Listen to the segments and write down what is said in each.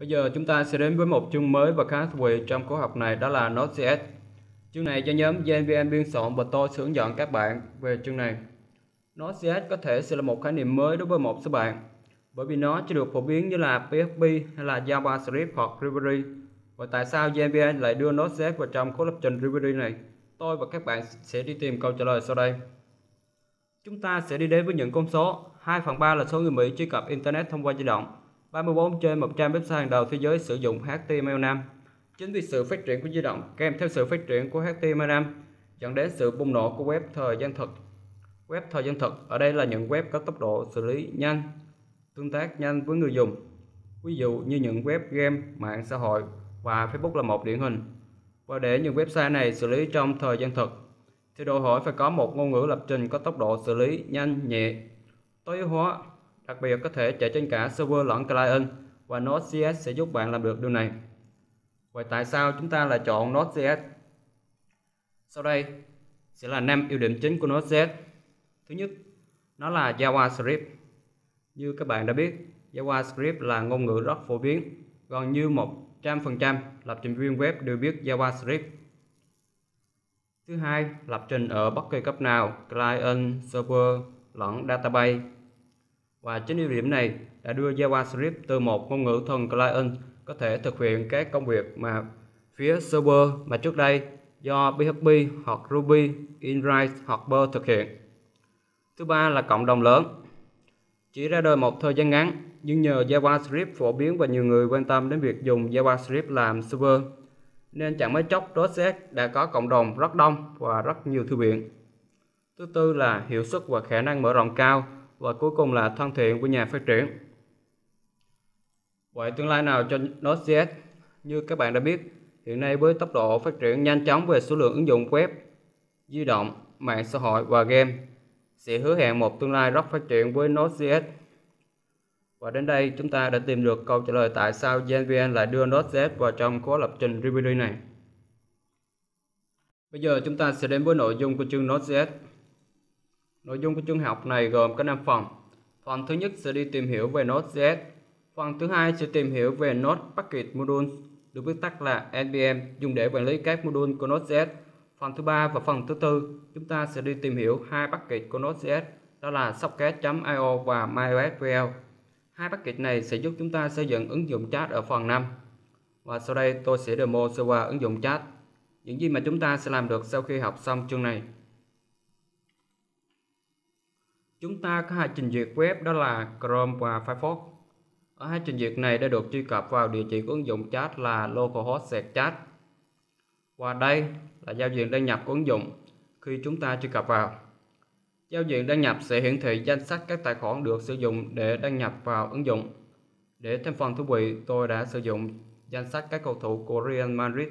Bây giờ chúng ta sẽ đến với một chương mới và khá thú vị trong khóa học này, đó là Node.js. Chương này do nhóm JVM biên soạn và tôi sẽ hướng dẫn các bạn về chương này. Node.js có thể sẽ là một khái niệm mới đối với một số bạn, bởi vì nó chưa được phổ biến như là PHP hay là JavaScript hoặc Ruby. Và tại sao JVM lại đưa Node.js vào trong khối lập trình Ruby này? Tôi và các bạn sẽ đi tìm câu trả lời sau đây. Chúng ta sẽ đi đến với những con số. 2 phần 3 là số người Mỹ truy cập Internet thông qua di động 34 trên 100 website hàng đầu thế giới sử dụng HTML5. Chính vì sự phát triển của di động kèm theo sự phát triển của HTML5 dẫn đến sự bùng nổ của web thời gian thực. Web thời gian thực ở đây là những web có tốc độ xử lý nhanh, tương tác nhanh với người dùng. Ví dụ như những web game, mạng xã hội và Facebook là một điển hình. Và để những website này xử lý trong thời gian thực thì đòi hỏi phải có một ngôn ngữ lập trình có tốc độ xử lý nhanh, nhẹ, tối ưu hóa Đặc biệt có thể chạy trên cả server lẫn client và Node.js sẽ giúp bạn làm được điều này. Vậy tại sao chúng ta lại chọn Node.js? Sau đây sẽ là 5 ưu điểm chính của Node.js. Thứ nhất, nó là JavaScript. Như các bạn đã biết, JavaScript là ngôn ngữ rất phổ biến, gần như 100% lập trình viên web đều biết JavaScript. Thứ hai, lập trình ở bất kỳ cấp nào, client, server lẫn database và chính ưu điểm này đã đưa JavaScript từ một ngôn ngữ thuần client có thể thực hiện các công việc mà phía server mà trước đây do PHP hoặc Ruby, Inrise hoặc Perl thực hiện. Thứ ba là cộng đồng lớn. Chỉ ra đời một thời gian ngắn, nhưng nhờ JavaScript phổ biến và nhiều người quan tâm đến việc dùng JavaScript làm server, nên chẳng mấy chốc .NET đã có cộng đồng rất đông và rất nhiều thư viện. Thứ tư là hiệu suất và khả năng mở rộng cao và cuối cùng là thân thiện của nhà phát triển. Vậy tương lai nào cho Node.js? Như các bạn đã biết, hiện nay với tốc độ phát triển nhanh chóng về số lượng ứng dụng web, di động, mạng xã hội và game sẽ hứa hẹn một tương lai rất phát triển với Node.js. Và đến đây chúng ta đã tìm được câu trả lời tại sao GenVN lại đưa Node.js vào trong khóa lập trình Ruby này. Bây giờ chúng ta sẽ đến với nội dung của chương Node.js. Nội dung của chương học này gồm có 5 phần. Phần thứ nhất sẽ đi tìm hiểu về Node.js. Phần thứ hai sẽ tìm hiểu về Node Package Modules, được viết tắt là NPM, dùng để quản lý các module của Node.js. Phần thứ ba và phần thứ tư, chúng ta sẽ đi tìm hiểu hai package của Node.js, đó là Socket.io và MyOSQL. Hai package này sẽ giúp chúng ta xây dựng ứng dụng chat ở phần 5. Và sau đây tôi sẽ demo sơ qua ứng dụng chat. Những gì mà chúng ta sẽ làm được sau khi học xong chương này. Chúng ta có hai trình duyệt web đó là Chrome và Firefox. Ở hai trình duyệt này đã được truy cập vào địa chỉ của ứng dụng chat là localhost chat. Và đây là giao diện đăng nhập của ứng dụng khi chúng ta truy cập vào. Giao diện đăng nhập sẽ hiển thị danh sách các tài khoản được sử dụng để đăng nhập vào ứng dụng. Để thêm phần thú vị, tôi đã sử dụng danh sách các cầu thủ của Real Madrid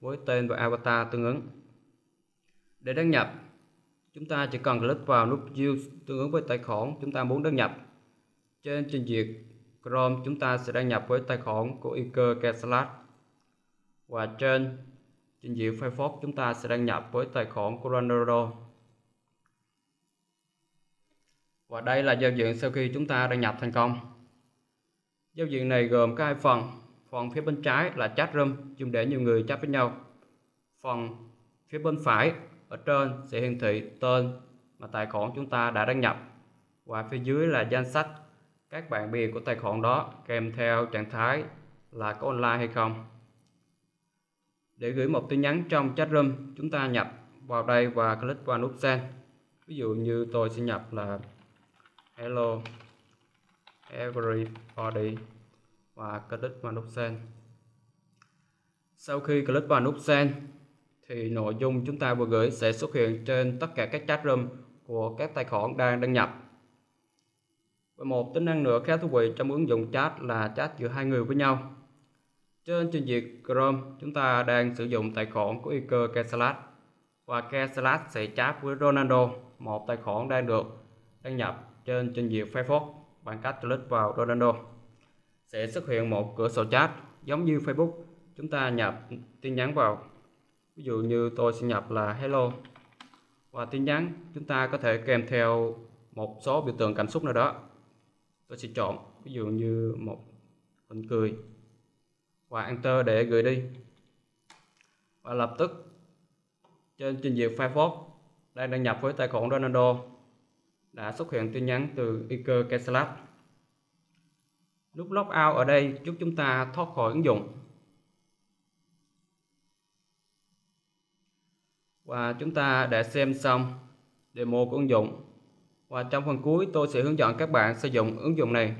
với tên và avatar tương ứng. Để đăng nhập, Chúng ta chỉ cần click vào nút Use tương ứng với tài khoản chúng ta muốn đăng nhập. Trên trình duyệt Chrome, chúng ta sẽ đăng nhập với tài khoản của Iker Casillas. Và trên trình duyệt Firefox, chúng ta sẽ đăng nhập với tài khoản của Ronaldo. Và đây là giao diện sau khi chúng ta đăng nhập thành công. Giao diện này gồm có hai phần. Phần phía bên trái là chat room, dùng để nhiều người chat với nhau. Phần phía bên phải ở trên sẽ hiển thị tên mà tài khoản chúng ta đã đăng nhập. Và phía dưới là danh sách các bạn bè của tài khoản đó kèm theo trạng thái là có online hay không. Để gửi một tin nhắn trong chat room, chúng ta nhập vào đây và click vào nút send. Ví dụ như tôi sẽ nhập là, hello, everybody. Và click vào nút send. Sau khi click vào nút send thì nội dung chúng ta vừa gửi sẽ xuất hiện trên tất cả các chat room của các tài khoản đang đăng nhập. Và một tính năng nữa khá thú vị trong ứng dụng chat là chat giữa hai người với nhau. Trên trình duyệt Chrome, chúng ta đang sử dụng tài khoản của Iker Casillas và Casillas sẽ chat với Ronaldo, một tài khoản đang được đăng nhập trên trình duyệt Firefox bằng cách click vào Ronaldo. Sẽ xuất hiện một cửa sổ chat giống như Facebook, chúng ta nhập tin nhắn vào ví dụ như tôi sẽ nhập là hello và tin nhắn, chúng ta có thể kèm theo một số biểu tượng cảm xúc nào đó tôi sẽ chọn ví dụ như một hình cười và Enter để gửi đi. Và lập tức, trên trình duyệt Firefox, đang đăng nhập với tài khoản Ronaldo, đã xuất hiện tin nhắn từ Iker Casillas. Nút Logout ở đây giúp chúng ta thoát khỏi ứng dụng. Và chúng ta đã xem xong demo của ứng dụng. Và trong phần cuối, tôi sẽ hướng dẫn các bạn sử dụng ứng dụng này